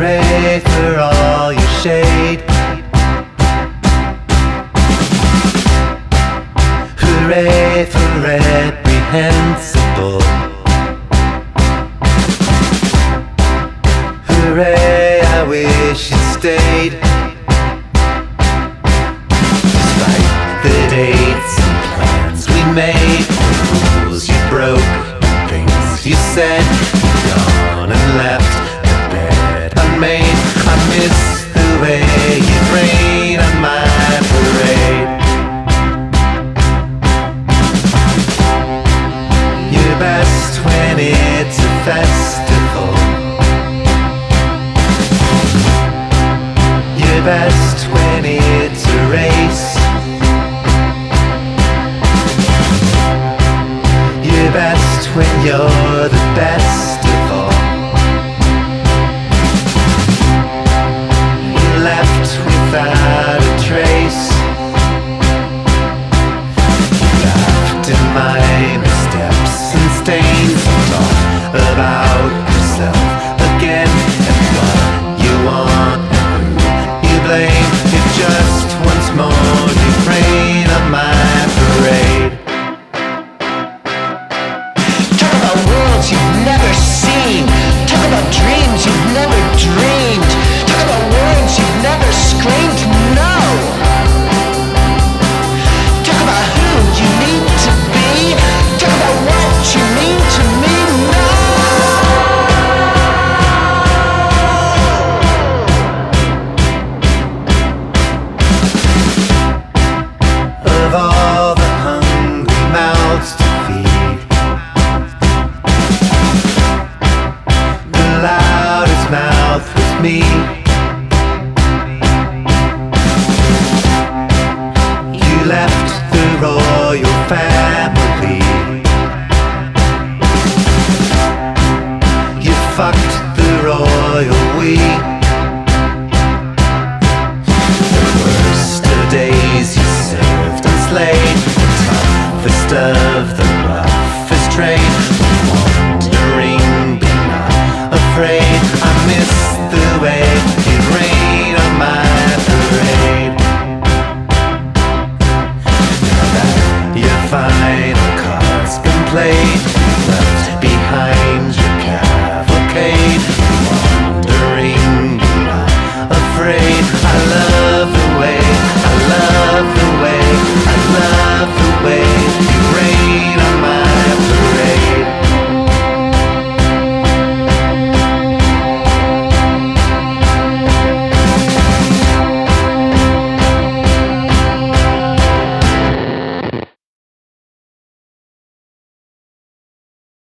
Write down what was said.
parade for all your shade. Hooray for reprehensible. Hooray, I wish you stayed. Despite the dates and plans we made, the rules you broke, the things you said. Festival. You're best when it's a race. You're best when you're the about yourself again and what you want and who you blame. If just once more you rain on my parade. Talk about worlds you've never seen. Talk about dreams you've never trade Wandering but not afraid. I miss the way it rained on my parade. Now that your final card's been played